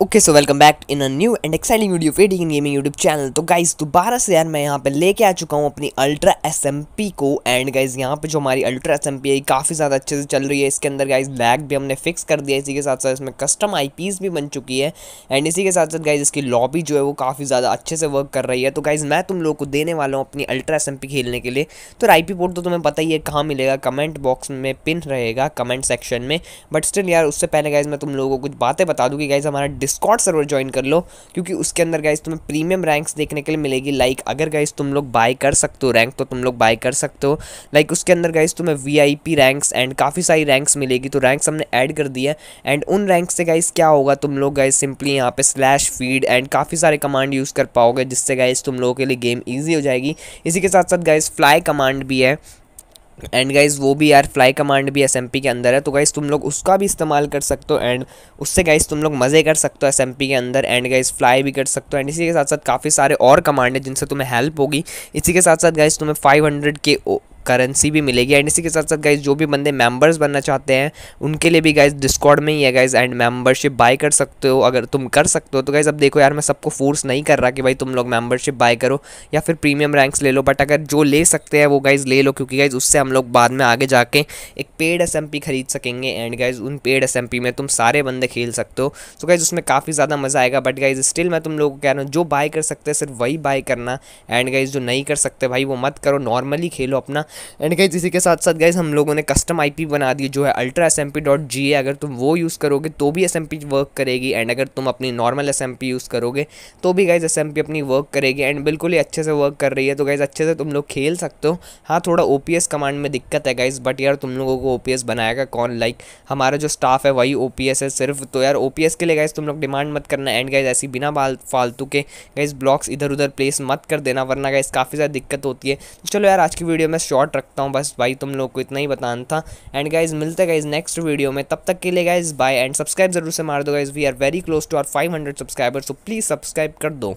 Okay so welcome back in a new and exciting video fading in gaming YouTube channel तो guys दोबारा से यार मैं यहाँ पे लेके आ चुका हूँ अपनी अल्ट्रा एसएमपी को। एंड गाइज़ यहाँ पे जो हमारी अल्ट्रा एसएमपी है काफ़ी ज़्यादा अच्छे से चल रही है। इसके अंदर गाइज़ लैग भी हमने फिक्स कर दिया इसी के साथ साथ इसमें कस्टम आई भी बन चुकी है। एंड इसी के साथ साथ गाइज़ इसकी लॉबी जो है वो काफ़ी ज़्यादा अच्छे से वर्क कर रही है। तो गाइज़ मैं तुम लोग को देने वाला हूँ अपनी अल्ट्रा एस खेलने के लिए। तो आई पी पोर्ट तो तुम्हें पता ही है, कहाँ मिलेगा? कमेंट बॉक्स में पिन रहेगा कमेंट सेक्शन में। बट स्टिल यार, उससे पहले गाइज़ मैं तुम लोगों को कुछ बातें बता दूँ कि गाइज़ हमारा डिस्कॉट सर्वर ज्वाइन कर लो, क्योंकि उसके अंदर गाइज़ तुम्हें प्रीमियम रैंक्स देखने के लिए मिलेगी। लाइक अगर गाइज़ तुम लोग बाय कर सकते हो रैंक तो तुम लोग बाय कर सकते हो। लाइक उसके अंदर गाइज़ तुम्हें वीआईपी रैंक्स एंड काफ़ी सारी रैंक्स मिलेगी तो रैंक्स हमने ऐड कर दिया एंड उन रैंक से गाइज़ क्या होगा, तुम लोग गाइज़ सिंपली यहाँ पे स्लैश फ़ीड एंड काफ़ी सारे कमांड यूज़ कर पाओगे, जिससे गाइज़ तुम लोगों के लिए गेम ईजी हो जाएगी। इसी के साथ साथ गाइज़ फ्लाई कमांड भी है। एंड गाइज़ वो भी यार फ्लाई कमांड भी एसएमपी के अंदर है। तो गाइज़ तुम लोग उसका भी इस्तेमाल कर सकते हो एंड उससे गाइज़ तुम लोग मज़े कर सकते हो एसएमपी के अंदर एंड गाइज़ फ्लाई भी कर सकते हो। एंड इसी के साथ साथ काफ़ी सारे और कमांड है जिनसे तुम्हें हेल्प होगी। इसी के साथ साथ गाइज़ तुम्हें 500 के करेंसी भी मिलेगी। एंड इसी के साथ साथ गाइज़ जो भी बंदे मेंबर्स बनना चाहते हैं, उनके लिए भी गाइज़ डिस्कॉर्ड में ही है गाइज़ एंड मेंबरशिप बाय कर सकते हो। अगर तुम कर सकते हो तो गाइज़ अब देखो यार, मैं सबको फोर्स नहीं कर रहा कि भाई तुम लोग मेंबरशिप बाय करो या फिर प्रीमियम रैंक्स ले लो। बट अगर जो ले सकते हैं, वो गाइज़ ले लो, क्योंकि गाइज़ उससे हम लोग बाद में आगे जाके एक पेड एसएमपी खरीद सकेंगे। एंड गाइज़ उन पेड एसएमपी में तुम सारे बंदे खेल सकते हो। तो गाइज़ उसमें काफ़ी ज़्यादा मज़ा आएगा। बट गाइज़ स्टिल मैं तुम लोग को कह रहा हूँ, जो बाय कर सकते हैं, सिर्फ़ वही बाय करना। एंड गाइज़ जो नहीं कर सकते, भाई, वो मत करो। नॉर्मली खेलो अपना। एंड गाइज़ इसी के साथ साथ गाइज़ हम लोगों ने कस्टम आईपी बना दी, जो है ultra S M P dot G अगर तुम वो यूज़ करोगे तो भी एस एम पी वर्क करेगी। एंड अगर तुम अपनी normal S M P use करोगे तो भी गाइज़ एस एम पी अपनी वर्क करेगी। एंड बिल्कुल ही अच्छे से वर्क कर रही है। तो गाइज़ अच्छे से तुम लोग खेल सकते हो। हाँ थोड़ा ओ पी एस कमांड में दिक्कत है गाइज़ बट यार तुम लोगों को ओ पी एस बनाएगा कौन? लाइक हमारा जो स्टाफ है, वही ओ पी एस है सिर्फ़। तो यार ओ पी एस के लिए गाइज़ तुम लोग डिमांड मत करना। एंड गाइज़ ऐसी बिना फालतू के गाइज़ ब्लॉक्स इधर उधर प्लेस मत कर देना, वरना गाइज़ काफ़ी ज़्यादा दिक्कत होती है। तो चलो यार, आज की वीडियो में शॉर्ट रखता हूँ, बस भाई तुम लोग को इतना ही बताना था। एंड गाइज़ मिलते गाइज़ नेक्स्ट वीडियो में। तब तक के लिए गाइज़ बाय एंड सब्सक्राइब ज़रूर से मार दो guys we are very close to our five subscriber so please subscribe कर दो।